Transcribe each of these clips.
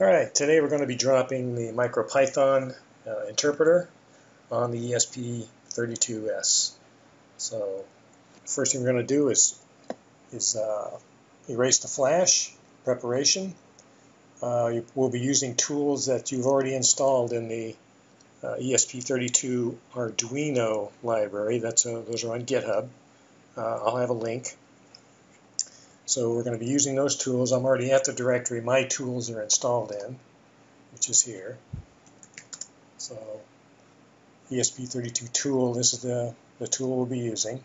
Alright, today we're going to be dropping the MicroPython uh, interpreter on the ESP32S. So first thing we're going to do is, is uh, erase the flash, preparation. Uh, we'll be using tools that you've already installed in the uh, ESP32 Arduino library. That's a, those are on GitHub. Uh, I'll have a link so we're going to be using those tools. I'm already at the directory my tools are installed in, which is here. So ESP32 tool, this is the, the tool we'll be using.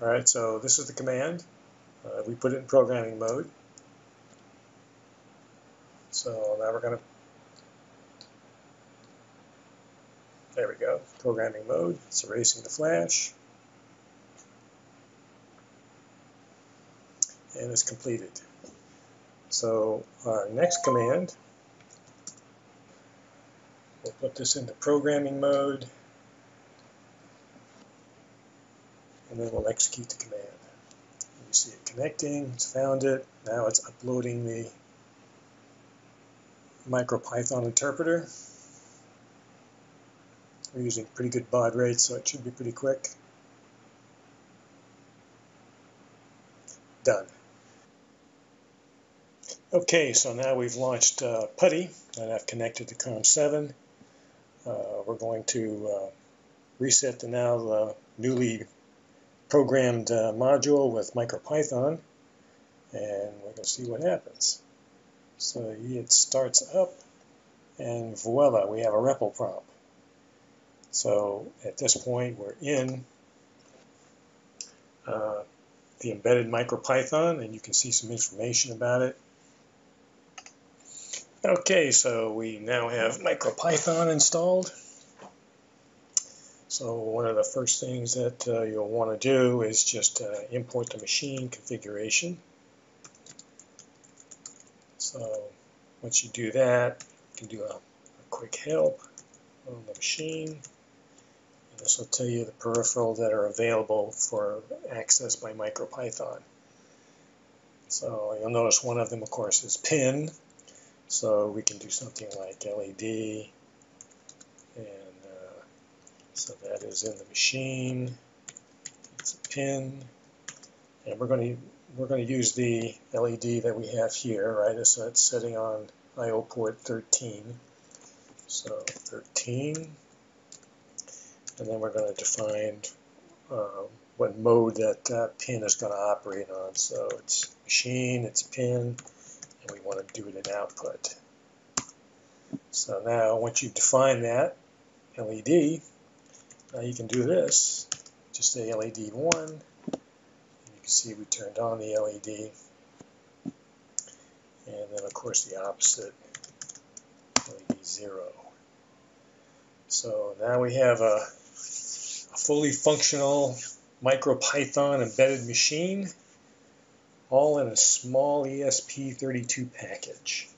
All right, so this is the command. Uh, we put it in programming mode. So now we're going to, there we go, programming mode. It's erasing the flash. And is completed. So our next command, we'll put this into programming mode, and then we'll execute the command. You see it connecting, it's found it, now it's uploading the MicroPython interpreter. We're using pretty good baud rate, so it should be pretty quick. Done. Okay, so now we've launched uh, PuTTY and I've connected to COM7. Uh, we're going to uh, reset the now the newly programmed uh, module with MicroPython and we're going to see what happens. So it starts up and voila, we have a REPL prompt. So at this point we're in uh, the embedded MicroPython and you can see some information about it. Okay, so we now have MicroPython installed. So one of the first things that uh, you'll want to do is just uh, import the machine configuration. So once you do that, you can do a, a quick help on the machine. And this will tell you the peripheral that are available for access by MicroPython. So you'll notice one of them, of course, is pin. So we can do something like LED, and uh, so that is in the machine. It's a pin, and we're going to we're going to use the LED that we have here, right? So it's setting on I/O port 13. So 13, and then we're going to define uh, what mode that uh, pin is going to operate on. So it's machine, it's pin, want to do it in output. So now once you define that LED, now you can do this. Just say LED 1. And you can see we turned on the LED. And then of course the opposite, LED 0. So now we have a, a fully functional MicroPython embedded machine all in a small ESP32 package.